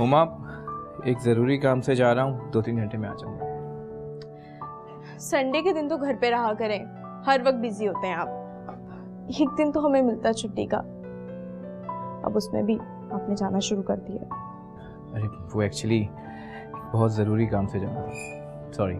उमा एक ज़रूरी काम से जा रहा हूँ दो तीन घंटे में आ जाऊँगा। संडे के दिन तो घर पे रहा करें। हर वक्त बिज़ी होते हैं आप। एक दिन तो हमें मिलता है छुट्टी का। अब उसमें भी आपने जाना शुरू कर दिया। अरे वो एक्चुअली बहुत ज़रूरी काम से जाना सॉरी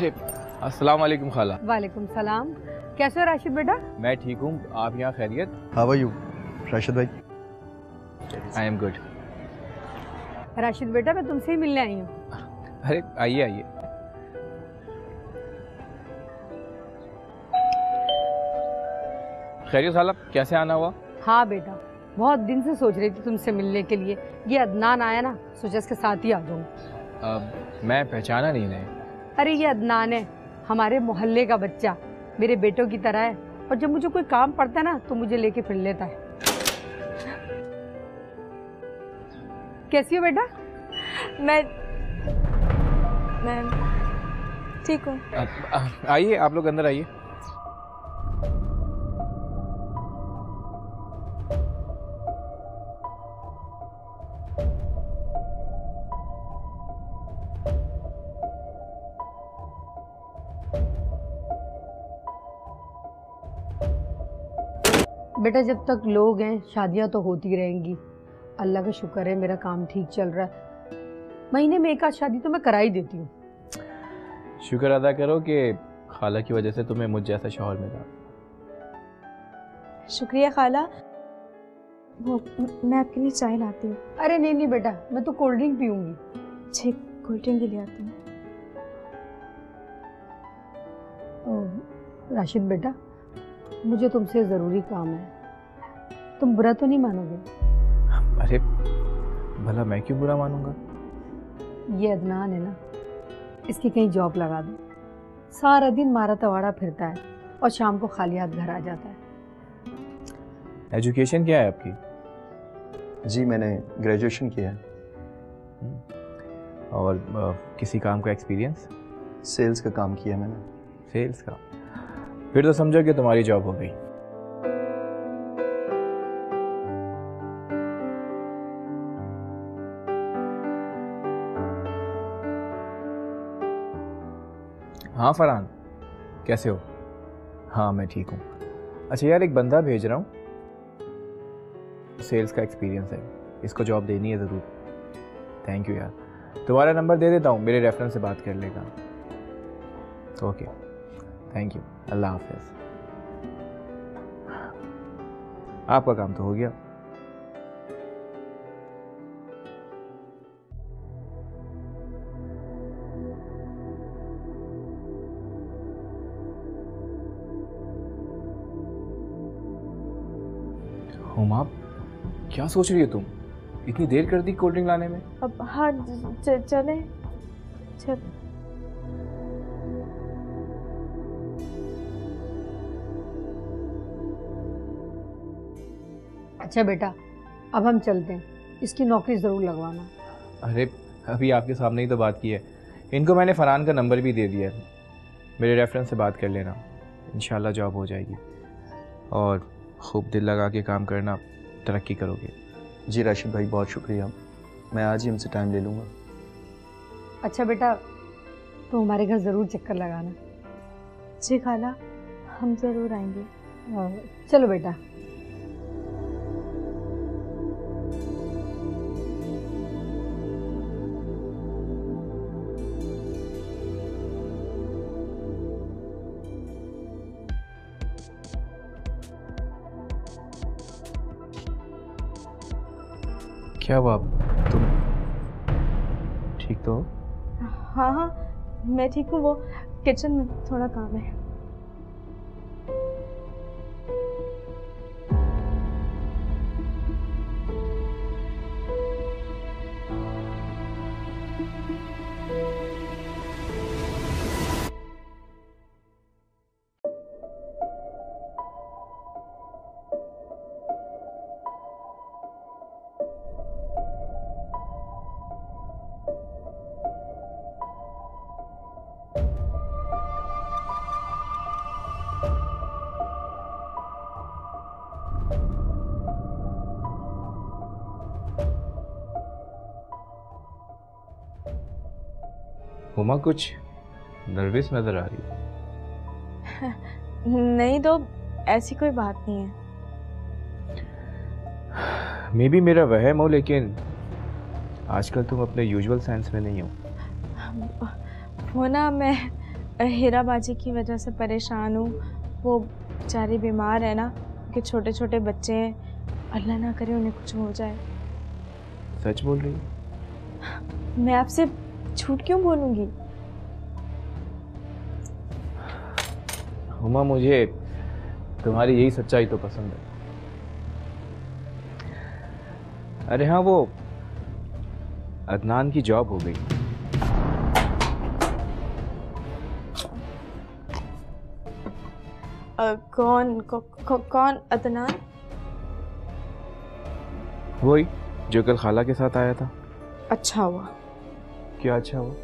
अरे अस्सलाम वालेकुम खाला। वालेकुम सलाम। कैसे हो राशिद बेटा? मैं ठीक हूँ आप यहाँ खैरियत? हाउ आर यू राशिद भाई। आई एम गुड राशिद बेटा मैं तुमसे ही मिलने आई हूँ। अरे आइए आइए। खैरियत खाला कैसे आना हुआ? हाँ बेटा बहुत दिन से सोच रही थी तुमसे मिलने के लिए। ये अदनान आया ना सोचा इसके साथ ही आ जाऊँ। मैं पहचाना नहीं नहीं अरे ये अदनान है हमारे मोहल्ले का बच्चा मेरे बेटों की तरह है और जब मुझे कोई काम पड़ता है ना तो मुझे लेके फिर लेता है। कैसी हो बेटा? मैं मैं ठीक हूँ। आइए आप लोग अंदर आइए। बेटा जब तक लोग हैं शादियाँ तो होती रहेंगी। अल्लाह का शुक्र है मेरा काम ठीक चल रहा है। महीने में एक आध शादी तो मैं करा ही देती हूँ। शुक्र अदा करो कि खाला की वजह से तुम्हें मुझ जैसा शौहर मिला। शुक्रिया खाला। वो मैं आपके लिए चाय लाती हूँ। अरे नहीं नहीं बेटा मैं तो कोल्ड ड्रिंक पीऊँगी। छः कोल्ड ड्रिंक ही ले आती हूँ। राशिद बेटा मुझे तुमसे ज़रूरी काम है। तुम बुरा तो नहीं मानोगे? अरे भला मैं क्यों बुरा मानूँगा? ये अदनान है ना इसकी कहीं जॉब लगा दो। सारा दिन मारा तवाड़ा फिरता है और शाम को खाली हाथ घर आ जाता है। एजुकेशन क्या है आपकी? जी मैंने ग्रेजुएशन किया है। और अ, किसी काम का एक्सपीरियंस सेल्स का काम किया मैंने। सेल्स का? फिर तो समझो कि तुम्हारी जॉब हो गई। हाँ फरहान, कैसे हो? हाँ मैं ठीक हूँ। अच्छा यार, एक बंदा भेज रहा हूँ। सेल्स का एक्सपीरियंस है। इसको जॉब देनी है ज़रूर। थैंक यू यार। तुम्हारा नंबर दे देता हूँ, मेरे रेफरेंस से बात कर लेगा। ओके थैंक यू अल्लाह हाफिज आपका काम तो हो गया। हुमा, क्या सोच रही हो तुम? इतनी देर कर दी कोल्ड ड्रिंक लाने में। अब हाँ चले। चल। अच्छा बेटा अब हम चलते हैं। इसकी नौकरी ज़रूर लगवाना। अरे अभी आपके सामने ही तो बात की है। इनको मैंने फरहान का नंबर भी दे दिया है। मेरे रेफरेंस से बात कर लेना। इन जॉब हो जाएगी। और खूब दिल लगा के काम करना। तरक्की करोगे। जी राशिद भाई बहुत शुक्रिया। मैं आज ही हमसे टाइम ले लूँगा। अच्छा बेटा तो हमारे घर ज़रूर चक्कर लगाना। जी खाला हम ज़रूर आएँगे। चलो बेटा। क्या हुआ? तुम ठीक तो हाँ? हाँ मैं ठीक हूँ, वो किचन में थोड़ा काम है। हुमा कुछ नर्वस नज़र आ रही नहीं तो ऐसी कोई बात नहीं है। मे बी मेरा वहम हो लेकिन आजकल तुम अपने यूजुअल सेंस में नहीं हो। वो ना मैं हीराबाजी की वजह से परेशान हूँ। वो बेचारी बीमार है ना कि छोटे छोटे बच्चे हैं। अल्लाह ना करे उन्हें कुछ हो जाए। सच बोल रही मैं आपसे झूठ क्यों बोलूँगी? हुमा मुझे तुम्हारी यही सच्चाई तो पसंद है। अरे हाँ वो अदनान की जॉब हो गई। कौन कौ, कौ, कौन अदनान? वही जो कल खाला के साथ आया था। अच्छा हुआ। क्या अच्छा हुआ?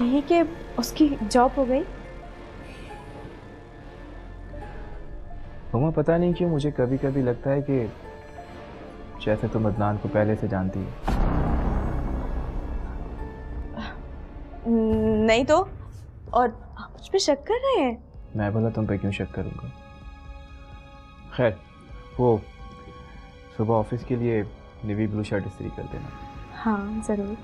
यही कि उसकी जॉब हो गई। पता नहीं क्यों मुझे कभी कभी लगता है कि जैसे तुम अदनान को पहले से जानती हो। नहीं तो? और आप मुझ पे शक कर रहे हैं? मैं बोला तुम पे क्यों शक करूँगा? खैर वो सुबह ऑफ़िस के लिए नेवी ब्लू शर्ट इस्त्री कर देना। हाँ ज़रूर।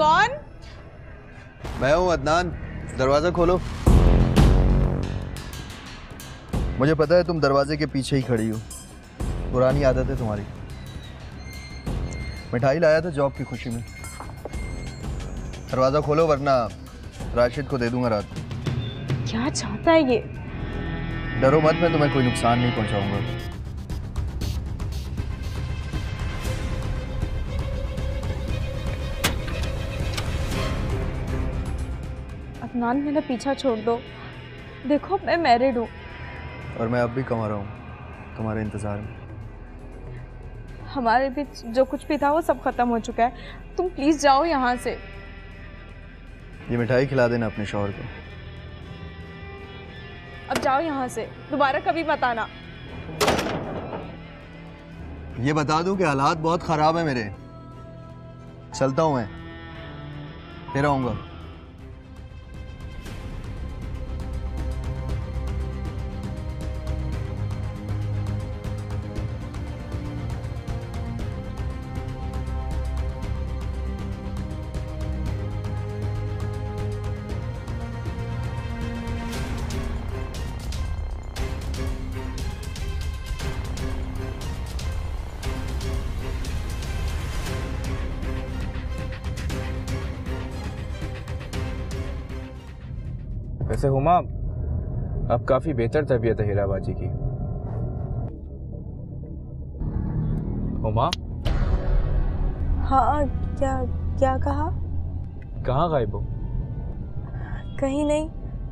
कौन? मैं हूँ अदनान। दरवाज़ा खोलो। मुझे पता है तुम दरवाजे के पीछे ही खड़ी हो। पुरानी आदत है तुम्हारी। मिठाई लाया था जॉब की खुशी में। दरवाज़ा खोलो वरना राशिद को दे दूँगा रात को। क्या चाहता है ये? डरो मत मैं तुम्हें कोई नुकसान नहीं पहुंचाऊँगा। अदनान मेरा पीछा छोड़ दो। देखो मैं मैरिड हूँ। और मैं अब भी कमा रहा हूँ तुम्हारे इंतज़ार में। हमारे बीच जो कुछ भी था वो सब खत्म हो चुका है। तुम प्लीज़ जाओ यहाँ से। ये मिठाई खिला देना अपने शोहर को। अब जाओ यहाँ से। दोबारा कभी मत आना। ये बता दूँ कि हालात बहुत ख़राब है मेरे। चलता हूँ मैं। फिर आऊँगा। वैसे हुमा अब काफ़ी बेहतर तबीयत है हीराबाजी की। हुमा? हाँ क्या क्या कहा? कहाँ गायब हो? कहीं नहीं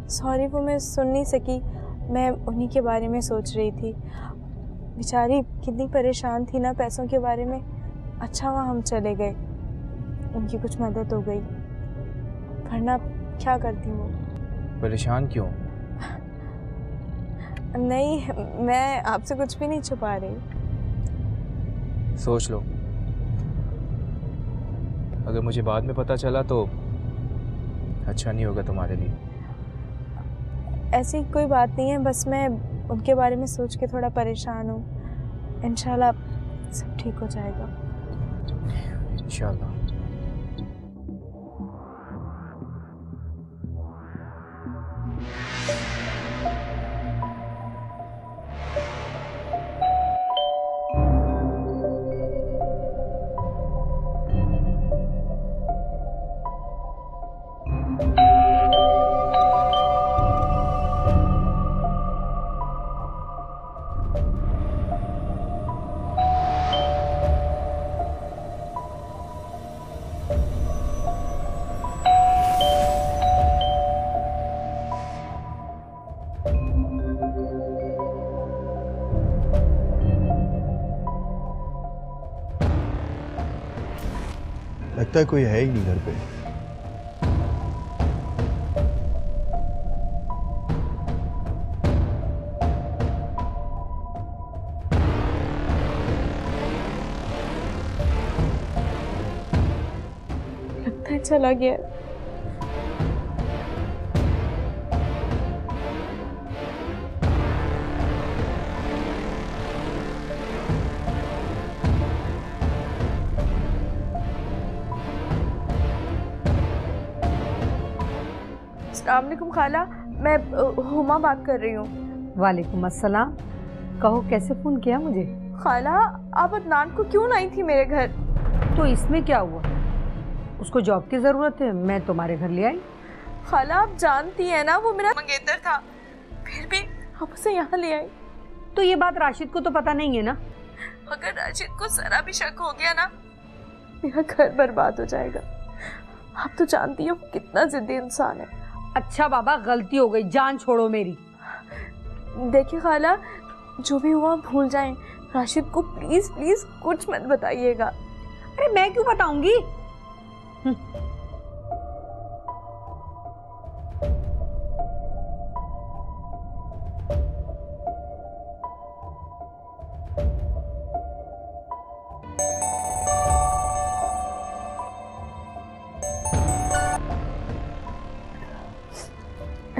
सॉरी वो मैं सुन नहीं सकी। मैं उन्हीं के बारे में सोच रही थी। बेचारी कितनी परेशान थी ना पैसों के बारे में। अच्छा वहाँ हम चले गए। उनकी कुछ मदद हो गई। वरना क्या करती वो परेशान क्यों? नहीं मैं आपसे कुछ भी नहीं छुपा रही। सोच लो। अगर मुझे बाद में पता चला तो अच्छा नहीं होगा तुम्हारे लिए। ऐसी कोई बात नहीं है बस मैं उनके बारे में सोच के थोड़ा परेशान हूँ। इंशाल्लाह सब ठीक हो जाएगा। इंशाल्लाह। लगता है कोई है ही नहीं घर पे। लगता है चला गया। अलैक्म खाला मैं हुमा बात कर रही हूँ। वालेकुम अस्सलाम। कहो कैसे फ़ोन किया मुझे? खाला आप अदनान को क्यों लाई थी मेरे घर? तो इसमें क्या हुआ? उसको जॉब की ज़रूरत है मैं तुम्हारे घर ले आई। खाला आप जानती हैं ना वो मेरा मंगेतर था। फिर भी आप उसे यहाँ ले आई। तो ये बात राशिद को तो पता नहीं है ना? अगर राशिद को जरा भी शक हो गया ना मेरा घर बर्बाद हो जाएगा। आप तो जानती हो कितना जिद्दी इंसान है। अच्छा बाबा गलती हो गई जान छोड़ो मेरी। देखिए खाला जो भी हुआ भूल जाएँ। राशिद को प्लीज़ प्लीज़ कुछ मत बताइएगा। अरे मैं क्यों बताऊँगी?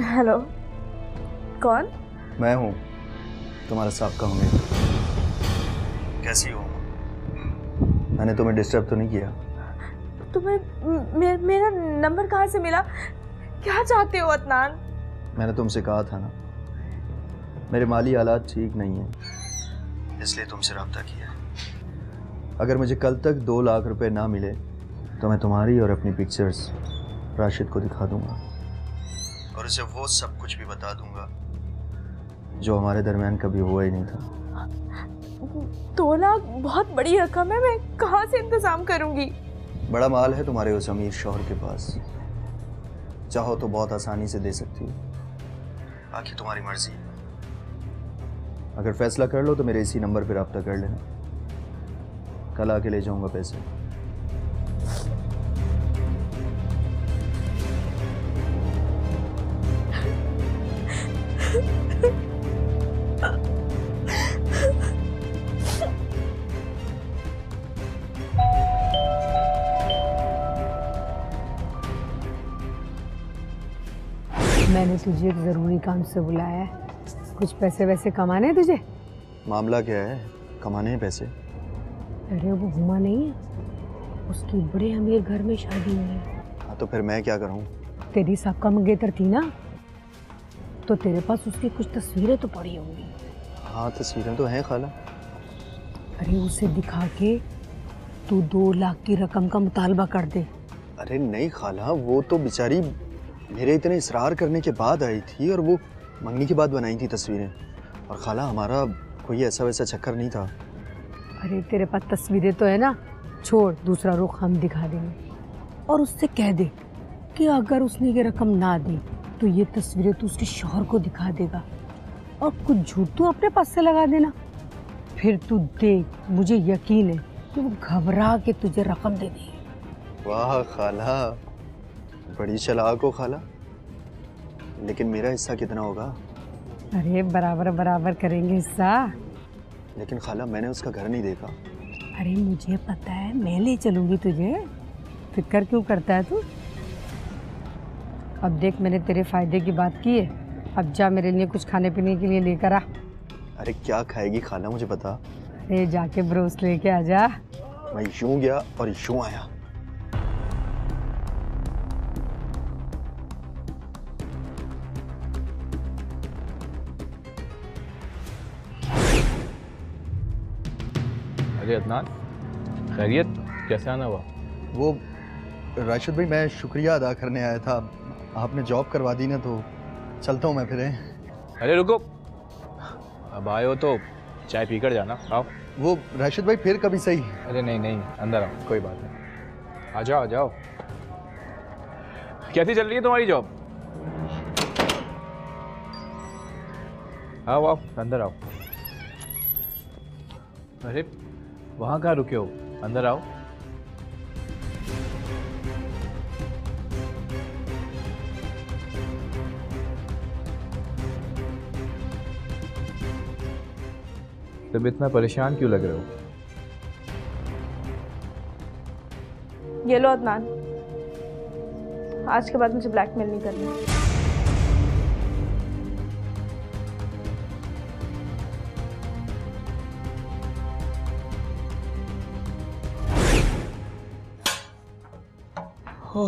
हेलो। कौन? मैं हूँ। तुम्हारा सबका हूँ? कैसी हो? मैंने तुम्हें डिस्टर्ब तो नहीं किया। तुम्हें मे, मेरा नंबर कहाँ से मिला? क्या चाहते हो अदनान? मैंने तुमसे कहा था ना मेरे माली हालात ठीक नहीं है। इसलिए तुमसे रब्ता किया अगर मुझे कल तक दो लाख रुपए ना मिले तो मैं तुम्हारी और अपनी पिक्चर्स राशिद को दिखा दूँगा। और उसे वो सब कुछ भी बता दूँगा जो हमारे दरमियान कभी हुआ ही नहीं था। दो लाख बहुत बड़ी रकम है मैं कहाँ से इंतज़ाम करूँगी? बड़ा माल है तुम्हारे उस अमीर शोहर के पास। चाहो तो बहुत आसानी से दे सकती हो। बाकी तुम्हारी मर्ज़ी। है अगर फैसला कर लो तो मेरे इसी नंबर पर रब्ता कर लेना। कल आके ले जाऊँगा पैसे। तुझे एक ज़रूरी काम से बुलाया है। कुछ पैसे वैसे कमाने हैं तुझे? मामला क्या है? कमाने हैं पैसे? अरे वो हुमा नहीं है। उसकी बड़े अमीर घर में शादी हुई है। हाँ तो फिर मैं क्या करूँ? तेरी सबका मंगेतर थी ना? तो तेरे पास उसकी कुछ तस्वीरें तो पड़ी होंगी। हाँ तस्वीरें तो हैं खाला। अरे उसे दिखा के तू दो लाख की रकम का मुतालबा कर दे। अरे नहीं खाला वो तो बेचारी मेरे इतने इसरार करने के बाद आई थी और वो मंगनी के बाद बनाई थी तस्वीरें। और खाला हमारा कोई ऐसा वैसा चक्कर नहीं था। अरे तेरे पास तस्वीरें तो है ना। छोड़ दूसरा रुख हम दिखा देंगे। और उससे कह दे कि अगर उसने ये रकम ना दी तो ये तस्वीरें तो उसके शोहर को दिखा देगा। और कुछ झूठ तू अपने पास से लगा देना। फिर तू देख मुझे यकीन है कि वो घबरा के तुझे रकम दे देगी। वाह खाला। बड़ी चलाक हो खाला। लेकिन मेरा हिस्सा कितना होगा? अरे बराबर बराबर करेंगे हिस्सा। लेकिन खाला मैंने उसका घर नहीं देखा। अरे मुझे पता है मैं ले चलूँगी तुझे। फ़िक्र क्यों करता है तू? अब देख मैंने तेरे फ़ायदे की बात की है। अब जा मेरे लिए कुछ खाने पीने के लिए लेकर आ। अरे क्या खाएगी खाना मुझे बता। अरे जाके ब्रोस लेके आ जा। मैं यूँ गया और यूँ आया। अरे अदनान खैरियत कैसे आना हुआ? वो राशिद भाई मैं शुक्रिया अदा करने आया था। आपने जॉब करवा दी ना तो चलता हूँ मैं फिर अरे रुको। अब आए हो तो चाय पी कर जाना। आओ। वो राशिद भाई फिर कभी सही? अरे नहीं नहीं अंदर आओ कोई बात नहीं। आ जाओ आ जाओ। कैसी चल रही है तुम्हारी जॉब? आओ आओ अंदर आओ। अरे वहाँ कहाँ रुके हो? अंदर आओ। तुम इतना परेशान क्यों लग रहे हो? ये लो अदनान। आज के बाद मुझे ब्लैकमेल नहीं करना। हुमा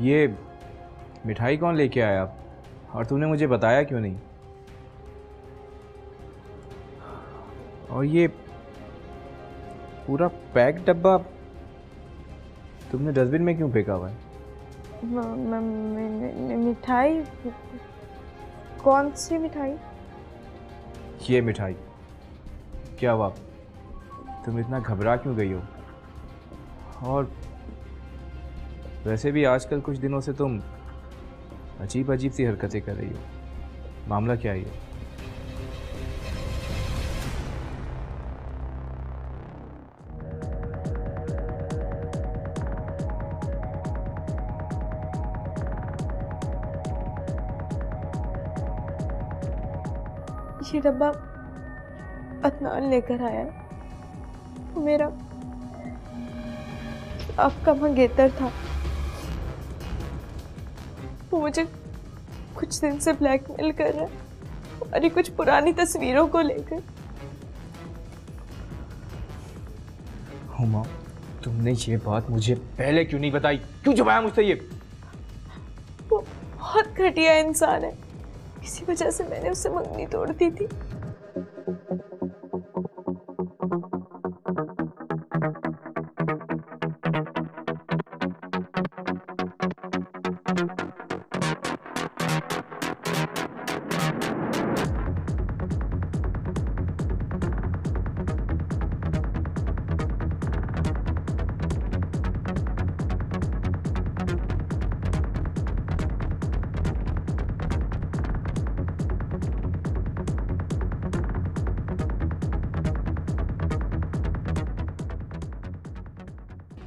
ये मिठाई कौन लेके आया और तूने मुझे बताया क्यों नहीं? और ये पूरा पैक डब्बा? तुमने डस्टबिन में क्यों फेंका हुआ है? मिठाई? कौन सी मिठाई? ये मिठाई। क्या हुआ? तुम इतना घबरा क्यों गई हो? और वैसे भी आजकल कुछ दिनों से तुम अजीब अजीब सी हरकतें कर रही हो। मामला क्या है डब्बा अदनान लेकर आया मेरा आपका मंगेतर था। वो मुझे कुछ दिन से ब्लैकमेल कर रहा है हमारी कुछ पुरानी तस्वीरों को लेकर। हुमा तुमने ये बात मुझे पहले क्यों नहीं बताई? क्यों छुपाया मुझसे ये? वो बहुत घटिया इंसान है। इसी वजह से मैंने उससे मंगनी तोड़ दी थी।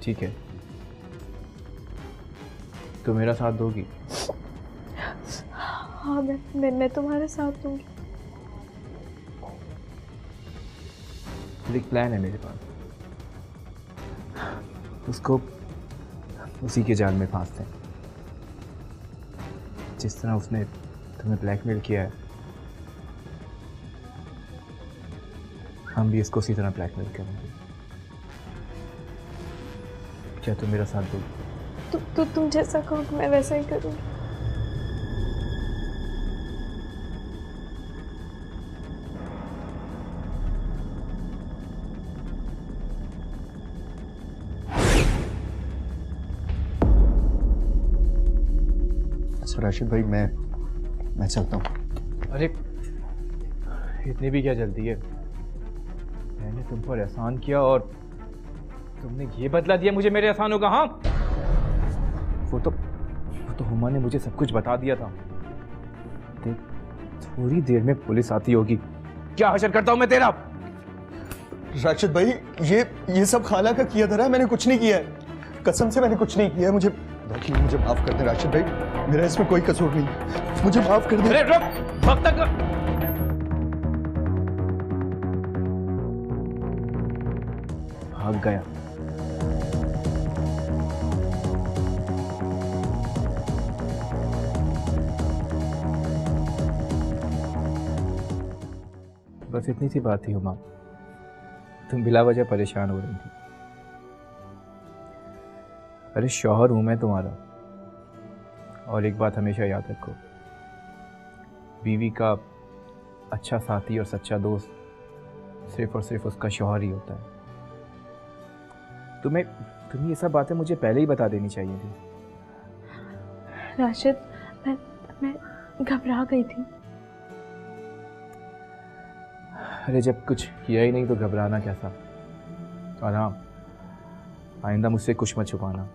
ठीक है। तो मेरा साथ दोगी? हाँ मैं मैं, मैं तुम्हारे साथ दूँगी। फिर एक प्लान है मेरे पास। उसको उसी के जाल में फांसते हैं। जिस तरह उसने तुम्हें ब्लैकमेल किया है हम भी इसको उसी तरह ब्लैकमेल करेंगे। क्या तुम मेरा साथ दोगी तु, तु, तुम जैसा कहोगे मैं वैसा ही करूँगी अच्छा राशिद भाई मैं मैं चलता हूँ। अरे इतनी भी क्या जल्दी है? मैंने तुम पर एहसान किया और तुमने ये बदला दिया मुझे मेरे एहसानों का हाँ? वो तो वो तो हुमा ने मुझे सब कुछ बता दिया था। देख थोड़ी देर में पुलिस आती होगी। क्या हशर करता हूँ मैं तेरा? राशिद भाई ये ये सब खाला का किया धरा है मैंने कुछ नहीं किया है। कसम से मैंने कुछ नहीं किया है मुझे मुझे माफ़ कर दें राशिद भाई। मेरा इसमें कोई कसूर नहीं। मुझे माफ़ कर दें। वक्त तक भाग गया। बस इतनी सी बात थी हुमा तुम बिला वजह परेशान हो रही थी। अरे, शौहर हूँ मैं तुम्हारा। और एक बात हमेशा याद रखो। बीवी का अच्छा साथी और सच्चा दोस्त सिर्फ़ और सिर्फ़ उसका शौहर ही होता है। तुम्हें तुम्हें ये सब बातें मुझे पहले ही बता देनी चाहिए थी। राशिद, मैं मैं घबरा गई थी। अरे जब कुछ किया ही नहीं तो घबराना कैसा और हाँ आइंदा मुझसे कुछ मत छुपाना।